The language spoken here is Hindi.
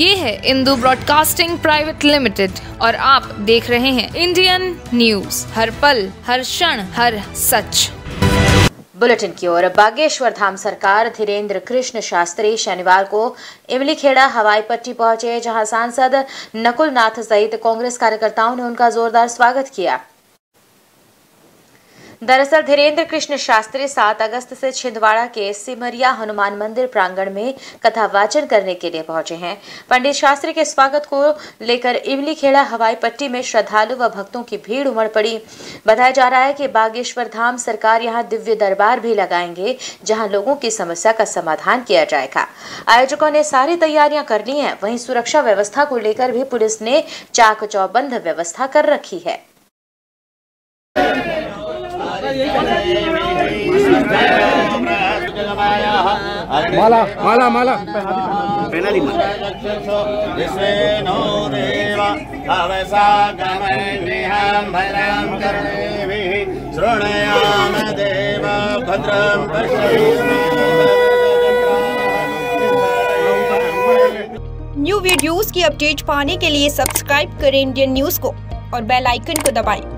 ये है इंदू ब्रॉडकास्टिंग प्राइवेट लिमिटेड और आप देख रहे हैं इंडियन न्यूज़। हर पल, हर क्षण, हर सच। बुलेटिन की ओर, बागेश्वर धाम सरकार धीरेन्द्र कृष्ण शास्त्री शनिवार को इमलीखेड़ा, हवाई पट्टी पहुँचे, जहाँ सांसद नकुल नाथ सहित कांग्रेस कार्यकर्ताओं ने उनका जोरदार स्वागत किया। दरअसल धीरेन्द्र कृष्ण शास्त्री सात अगस्त से छिंदवाड़ा के सिमरिया हनुमान मंदिर प्रांगण में कथा वाचन करने के लिए पहुँचे हैं। पंडित शास्त्री के स्वागत को लेकर इमली खेड़ा, हवाई पट्टी में श्रद्धालु व भक्तों की भीड़ उमड़ पड़ी। बताया जा रहा है कि बागेश्वर धाम सरकार यहाँ दिव्य दरबार भी लगाएँगे, जहाँ लोगों की समस्या का समाधान किया जाएगा। आयोजकों ने सारी तैयारियाँ कर ली हैं, वहीं सुरक्षा व्यवस्था को लेकर भी पुलिस ने चाक चौबंद व्यवस्था कर रखी है। माला माला माला। देव कर्णेभिः शृणयाम देव भद्रं न्यू वीडियोस की अपडेट पाने के लिए सब्सक्राइब करें इंडियन न्यूज़ को और बेल आइकन को दबाएँ।